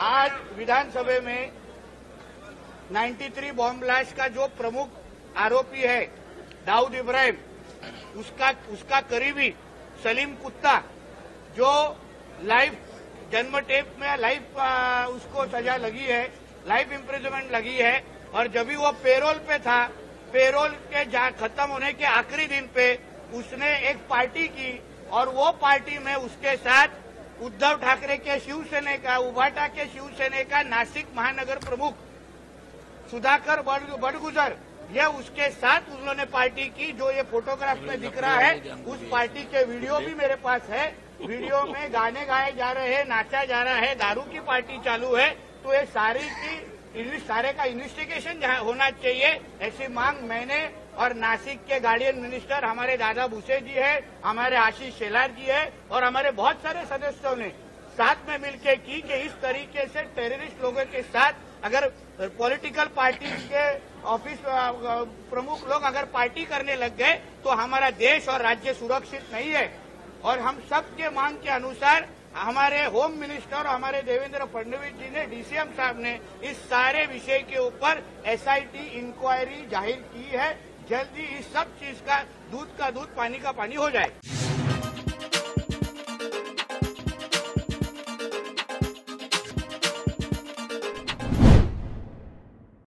आज विधानसभा में 93 bomb blast का जो प्रमुख आरोपी है, दाऊद इब्राहिम, उसका उसका करीबी सलीम कुत्ता, जो लाइफ जन्म टेप में लाइफ उसको सजा लगी है लाइफ इम्प्रिजमेंट लगी है, और जब भी वो पेरोल पे था पेरोल के खत्म होने के आखिरी दिन पे उसने एक पार्टी की, और वो पार्टी में उसके साथ उद्धव ठाकरे के शिवसेने का उभाटा के शिवसेने का नासिक महानगर प्रमुख सुधाकर बड़गुजर यह उसके साथ उन्होंने पार्टी की, जो ये फोटोग्राफ में दिख रहा है, उस पार्टी के वीडियो भी मेरे पास है। वीडियो में गाने गाए जा रहे हैं, नाचा जा रहा है, दारू की पार्टी चालू है तो ये सारी की सारे का इन्वेस्टिगेशन होना चाहिए, ऐसी मांग मैंने और नासिक के गार्डियन मिनिस्टर हमारे दादा भूसे जी है, हमारे आशीष शेलार जी है और हमारे बहुत सारे सदस्यों ने साथ में मिलकर की कि इस तरीके से टेररिस्ट लोगों के साथ अगर पॉलिटिकल पार्टी के ऑफ़िस प्रमुख लोग अगर पार्टी करने लग गए तो हमारा देश और राज्य सुरक्षित नहीं है। और हम सबके मांग के अनुसार हमारे होम मिनिस्टर और हमारे देवेंद्र फडणवीस जी ने, डीसीएम साहब ने इस सारे विषय के ऊपर एसआईटी इंक्वायरी ज़ाहिर की है। जल्दी इस सब चीज़ का, दूध का दूध, पानी का पानी हो जाए।